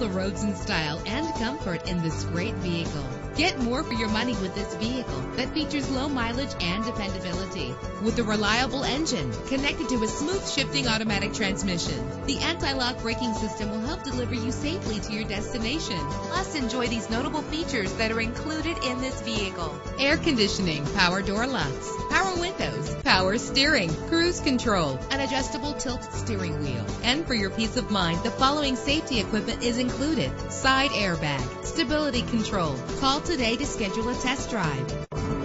the roads in style and comfort in this great vehicle. Get more for your money with this vehicle that features low mileage and dependability. With a reliable engine connected to a smooth shifting automatic transmission, the anti-lock braking system will help deliver you safely to your destination. Plus, enjoy these notable features that are included in this vehicle. Air conditioning, power door locks, power windows, power steering, cruise control, an adjustable tilt steering wheel. And for your peace of mind, the following safety equipment is included. Side airbag, stability control. Call today to schedule a test drive.